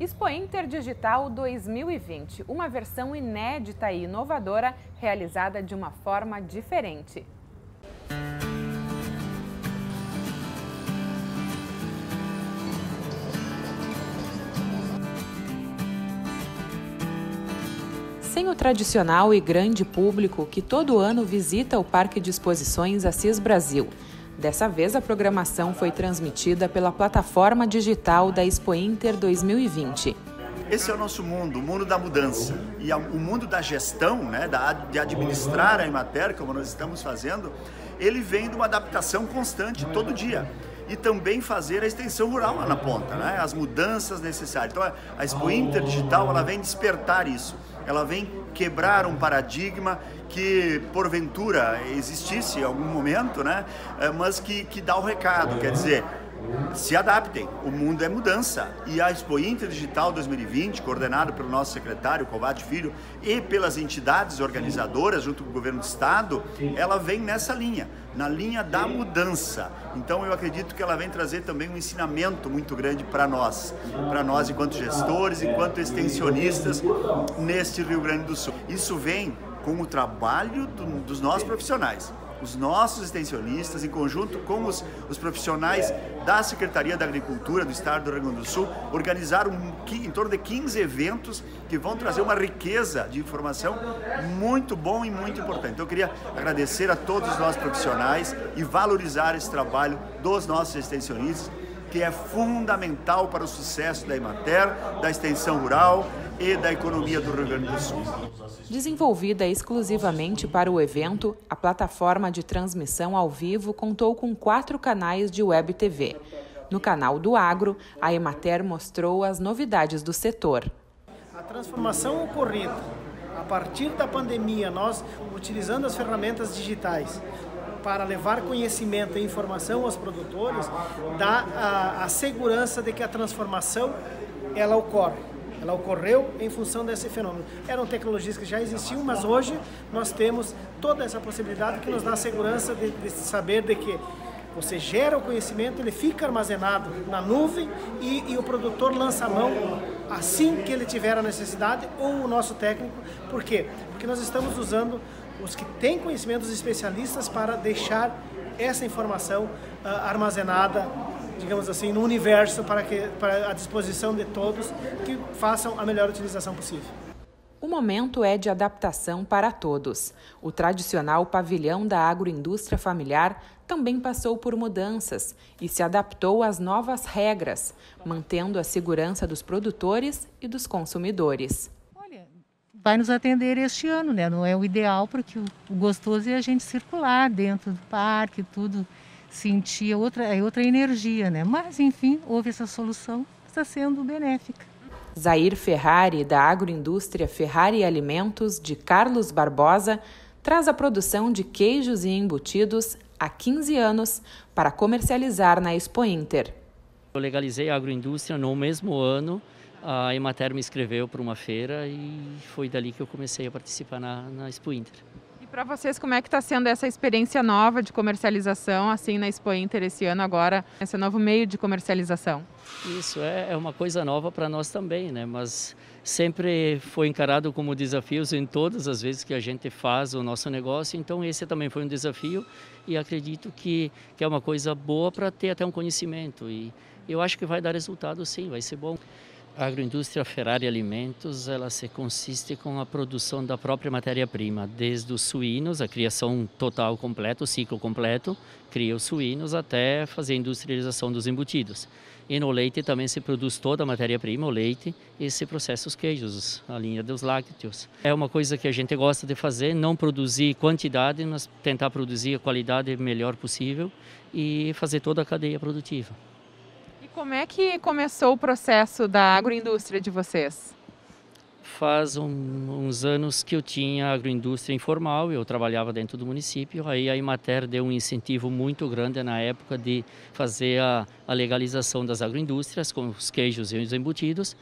Expo Inter Digital 2020, uma versão inédita e inovadora realizada de uma forma diferente. Sem o tradicional e grande público que todo ano visita o Parque de Exposições Assis Brasil, Dessa vez, a programação foi transmitida pela plataforma digital da Expo Inter 2020. Esse é o nosso mundo, o mundo da mudança. E o mundo da gestão, né, de administrar a Emater, como nós estamos fazendo, ele vem de uma adaptação constante, todo dia e também fazer a extensão rural lá na ponta, né? as mudanças necessárias. Então a Expo Inter Digital ela vem despertar isso, ela vem quebrar um paradigma que porventura existisse em algum momento, né? Eh, mas que, que dá o recado, quer dizer, se adaptem. O mundo é mudança. E a Expo Inter Digital 2020, coordenado pelo nosso secretário Covade Filho e pelas entidades organizadoras, junto com o governo do estado, ela vem nessa linha, na linha da mudança. Então eu acredito que ela vem trazer também um ensinamento muito grande para nós, para nós enquanto gestores, enquanto extensionistas neste Rio Grande do Sul. Isso vem com o trabalho do, dos nossos profissionais os nossos extensionistas, em conjunto com os, os profissionais da Secretaria da Agricultura do Estado do Rio Grande do Sul, organizaram em torno de 15 eventos que vão trazer uma riqueza de informação muito bom e muito importante. Então eu queria agradecer a todos os nossos profissionais e valorizar esse trabalho dos nossos extensionistas que é fundamental para o sucesso da Emater, da extensão rural e da economia do Rio Grande do Sul. Desenvolvida exclusivamente para o evento, a plataforma de transmissão ao vivo contou com quatro canais de web TV. No canal do Agro, a Emater mostrou as novidades do setor. A transformação ocorrida a partir da pandemia, nós utilizando as ferramentas digitais, para levar conhecimento e informação aos produtores, dá a, a segurança de que a transformação ela ocorre. Ela ocorreu em função desse fenômeno. Eram tecnologias que já existiam, mas hoje nós temos toda essa possibilidade que nos dá a segurança de, de saber de que você gera o conhecimento, ele fica armazenado na nuvem e, e, o produtor lança a mão assim que ele tiver a necessidade ou o nosso técnico. Por quê? Porque nós estamos usando os que têm conhecimentos especialistas para deixar essa informação uh, armazenada, digamos assim, no universo para que para a disposição de todos que façam a melhor utilização possível. O momento é de adaptação para todos. O tradicional pavilhão da agroindústria familiar também passou por mudanças e se adaptou às novas regras, mantendo a segurança dos produtores e dos consumidores vai nos atender este ano, né? Não é o ideal, porque o, gostoso é a gente circular dentro do parque, tudo, sentir outra, é outra energia, né? Mas, enfim, houve essa solução, está sendo benéfica. Zair Ferrari, da agroindústria Ferrari Alimentos, de Carlos Barbosa, traz a produção de queijos e embutidos há 15 anos para comercializar na Expo Inter. Eu legalizei a agroindústria no mesmo ano a Emater me escreveu para uma feira e foi dali que eu comecei a participar na, na Expo Inter. Para vocês, como é que está sendo essa experiência nova de comercialização, assim, na Expo Inter esse ano agora, esse novo meio de comercialização? Isso é, é uma coisa nova para nós também, né? Mas sempre foi encarado como desafios em todas as vezes que a gente faz o nosso negócio, então esse também foi um desafio e acredito que, que é uma coisa boa para ter até um conhecimento e eu acho que vai dar resultado sim, vai ser bom. A agroindústria Ferrari Alimentos, ela se consiste com a produção da própria matéria-prima, desde os suínos, a criação total completa, o ciclo completo, cria os suínos até fazer a industrialização dos embutidos. E no leite também se produz toda a matéria-prima, o leite, e se processa os queijos, a linha dos lácteos. É uma coisa que a gente gosta de fazer, não produzir quantidade, mas tentar produzir a qualidade melhor possível e fazer toda a cadeia produtiva. Como é que começou o processo da agroindústria de vocês? Faz um, uns anos que eu tinha agroindústria informal, eu trabalhava dentro do município, aí a Imater deu um incentivo muito grande na época de fazer a, a legalização das agroindústrias, com os queijos e os embutidos,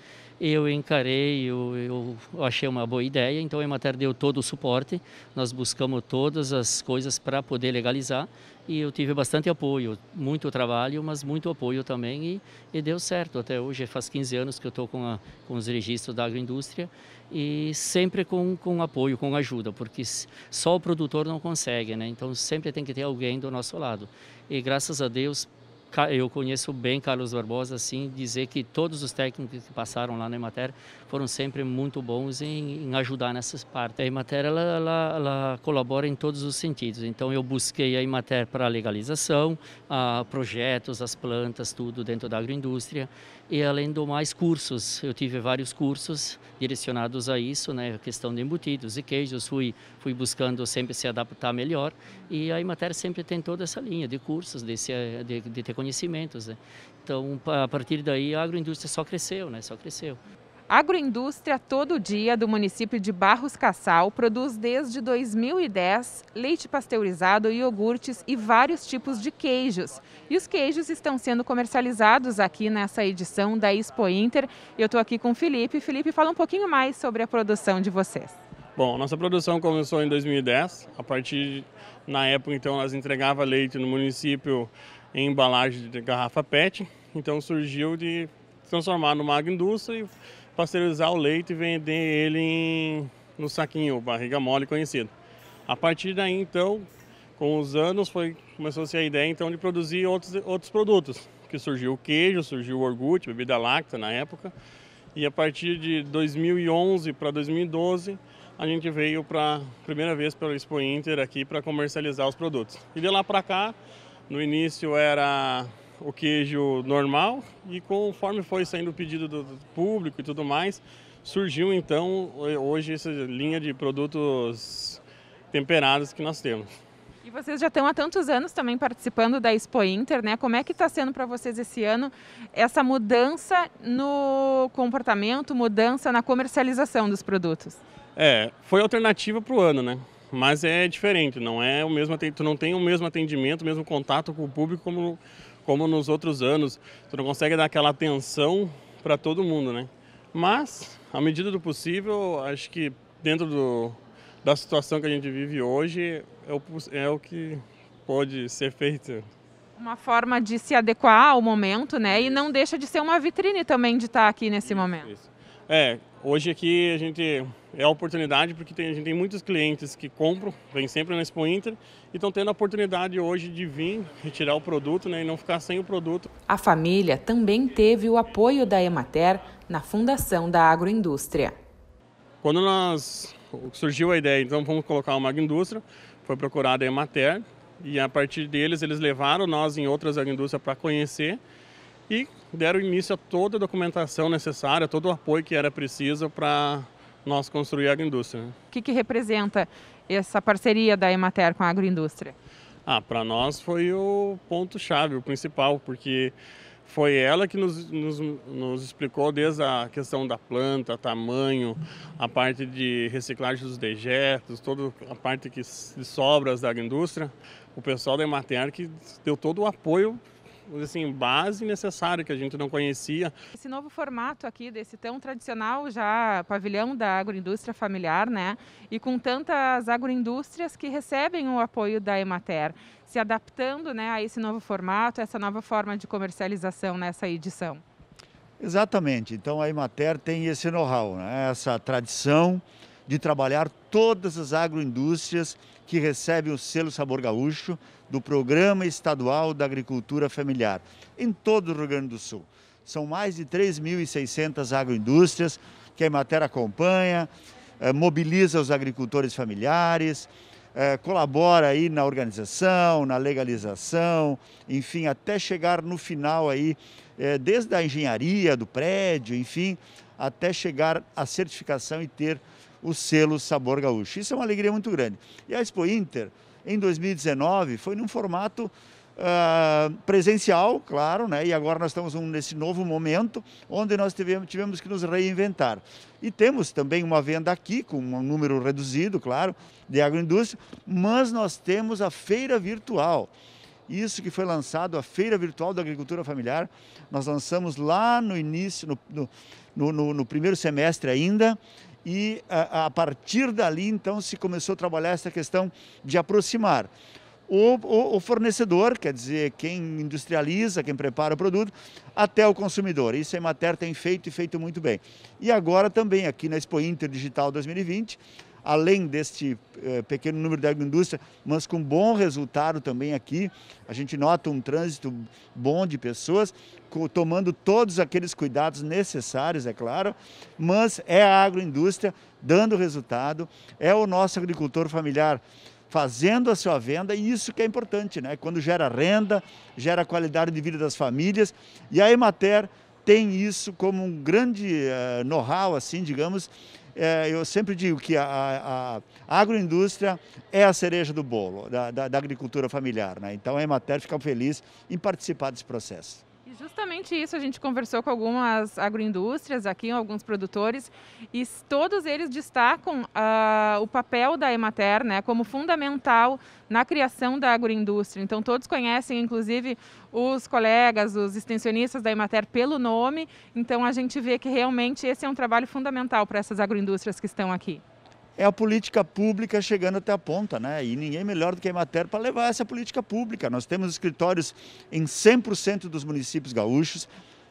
eu encarei, eu, eu, achei uma boa ideia, então a Emater deu todo o suporte, nós buscamos todas as coisas para poder legalizar e eu tive bastante apoio, muito trabalho, mas muito apoio também e, e deu certo. Até hoje faz 15 anos que eu estou com, com os registros da agroindústria e sempre com, com apoio, com ajuda, porque só o produtor não consegue, né? Então sempre tem que ter alguém do nosso lado. E graças a Deus eu conheço bem Carlos Barbosa, assim, dizer que todos os técnicos que passaram lá na Emater foram sempre muito bons em, em ajudar nessas partes. A Emater, ela, ela, ela, colabora em todos os sentidos, então eu busquei a Emater para legalização, a projetos, as plantas, tudo dentro da agroindústria, e além do mais cursos, eu tive vários cursos direcionados a isso, né, a questão de embutidos e queijos, fui, fui buscando sempre se adaptar melhor, e a Emater sempre tem toda essa linha de cursos, de, se, de, de ter conhecimentos. Né? Então, a partir daí, a agroindústria só cresceu, né? Só cresceu. Agroindústria Todo Dia do município de Barros Cassal produz desde 2010 leite pasteurizado, iogurtes e vários tipos de queijos. E os queijos estão sendo comercializados aqui nessa edição da Expo Inter. Eu estou aqui com o Felipe. Felipe, fala um pouquinho mais sobre a produção de vocês. Bom, nossa produção começou em 2010. A partir, na época, então, nós entregava leite no município em embalagem de garrafa PET. Então surgiu de transformar numa agroindústria e pasteurizar o leite e vender ele em, no saquinho, barriga mole conhecido. A partir daí, então, com os anos, foi começou-se a ideia então de produzir outros, outros produtos, que surgiu o queijo, surgiu o orgulho, bebida láctea na época, e a partir de 2011 para 2012 a gente veio para primeira vez pela Expo Inter aqui para comercializar os produtos. E de lá para cá no início era o queijo normal e conforme foi saindo o pedido do público e tudo mais, surgiu então hoje essa linha de produtos temperados que nós temos. E vocês já estão há tantos anos também participando da Expo Inter, né? Como é que está sendo para vocês esse ano essa mudança no comportamento, mudança na comercialização dos produtos? É, foi alternativa para o ano, né? mas é diferente, não é o mesmo, tu não tem o mesmo atendimento, o mesmo contato com o público como, como nos outros anos. Tu não consegue dar aquela atenção para todo mundo, né? Mas, à medida do possível, acho que dentro do, da situação que a gente vive hoje, é o, é o que pode ser feito. Uma forma de se adequar ao momento, né? E não deixa de ser uma vitrine também de estar aqui nesse isso, momento. Isso. É, hoje aqui a gente é a oportunidade porque tem, a gente tem muitos clientes que compram, vêm sempre na Expo Inter e estão tendo a oportunidade hoje de vir retirar o produto né, e não ficar sem o produto. A família também teve o apoio da Emater na fundação da agroindústria. Quando nós surgiu a ideia, então vamos colocar uma agroindústria, foi procurada a Emater e a partir deles eles levaram nós em outras agroindústrias para conhecer e deram início a toda a documentação necessária, todo o apoio que era preciso para nós construir a agroindústria. O que, que representa essa parceria da Emater com a agroindústria? Ah, para nós foi o ponto-chave, o principal, porque foi ela que nos, nos, nos, explicou desde a questão da planta, tamanho, a parte de reciclagem dos dejetos, toda a parte que, de sobras da agroindústria. O pessoal da Emater que deu todo o apoio assim, base necessária que a gente não conhecia. Esse novo formato aqui, desse tão tradicional já pavilhão da agroindústria familiar, né? E com tantas agroindústrias que recebem o apoio da Emater, se adaptando né, a esse novo formato, essa nova forma de comercialização nessa edição. Exatamente. Então a Emater tem esse know-how, né? essa tradição de trabalhar todas as agroindústrias que recebem o selo Sabor Gaúcho do Programa Estadual da Agricultura Familiar em todo o Rio Grande do Sul. São mais de 3.600 agroindústrias que a Emater acompanha, eh, mobiliza os agricultores familiares, eh, colabora aí na organização, na legalização, enfim, até chegar no final aí, eh, desde a engenharia do prédio, enfim, até chegar à certificação e ter o selo Sabor Gaúcho. Isso é uma alegria muito grande. E a Expo Inter, em 2019, foi num formato uh, presencial, claro, né? e agora nós estamos nesse novo momento onde nós tivemos, tivemos que nos reinventar. E temos também uma venda aqui, com um número reduzido, claro, de agroindústria, mas nós temos a feira virtual. Isso que foi lançado, a Feira Virtual da Agricultura Familiar, nós lançamos lá no início, no, no, no, no primeiro semestre ainda, e a, partir dali então se começou a trabalhar essa questão de aproximar o, o, o, fornecedor, quer dizer, quem industrializa, quem prepara o produto, até o consumidor. Isso a Emater tem feito e feito muito bem. E agora também aqui na Expo Inter Digital 2020, além deste eh, pequeno número de agroindústria, mas com bom resultado também aqui. A gente nota um trânsito bom de pessoas, tomando todos aqueles cuidados necessários, é claro, mas é a agroindústria dando resultado, é o nosso agricultor familiar fazendo a sua venda, e isso que é importante, né? Quando gera renda, gera qualidade de vida das famílias, e a Emater tem isso como um grande uh, know-how, assim, digamos. É, eu sempre digo que a, a, agroindústria é a cereja do bolo da, da, da agricultura familiar, né? Então a Emater fica feliz em participar desse processo. Justamente isso, a gente conversou com algumas agroindústrias aqui, alguns produtores, e todos eles destacam uh, o papel da Emater né, como fundamental na criação da agroindústria. Então, todos conhecem, inclusive, os colegas, os extensionistas da Emater pelo nome. Então, a gente vê que realmente esse é um trabalho fundamental para essas agroindústrias que estão aqui é a política pública chegando até a ponta, né? E ninguém melhor do que a Emater para levar essa política pública. Nós temos escritórios em 100% dos municípios gaúchos,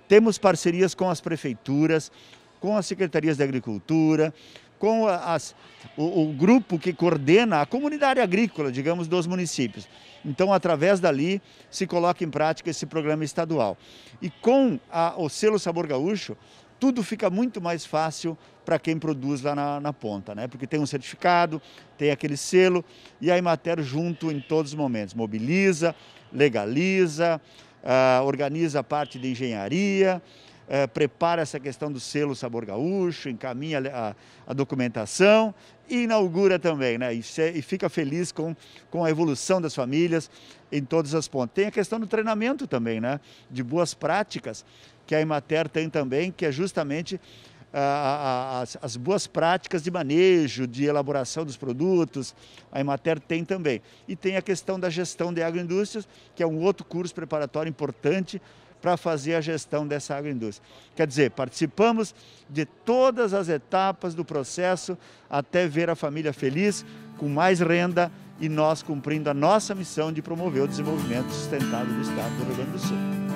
temos parcerias com as prefeituras, com as secretarias de agricultura, com as, o, o, grupo que coordena a comunidade agrícola, digamos, dos municípios. Então, através dali, se coloca em prática esse programa estadual. E com a, o selo Sabor Gaúcho, tudo fica muito mais fácil para quem produz lá na, na, ponta, né? porque tem um certificado, tem aquele selo e a Imater junto em todos os momentos, mobiliza, legaliza, uh, organiza a parte de engenharia, uh, prepara essa questão do selo Sabor Gaúcho, encaminha a, a documentação e inaugura também, né? E, se, e, fica feliz com, com a evolução das famílias em todas as pontas. Tem a questão do treinamento também, né? De boas práticas que a Emater tem também, que é justamente as, as, boas práticas de manejo, de elaboração dos produtos, a Emater tem também. E tem a questão da gestão de agroindústrias, que é um outro curso preparatório importante para fazer a gestão dessa agroindústria. Quer dizer, participamos de todas as etapas do processo até ver a família feliz, com mais renda e nós cumprindo a nossa missão de promover o desenvolvimento sustentável do Estado do Rio Grande do Sul.